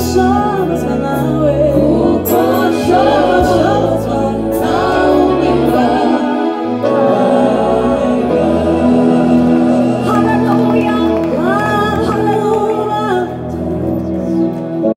Kutoshans and I wait.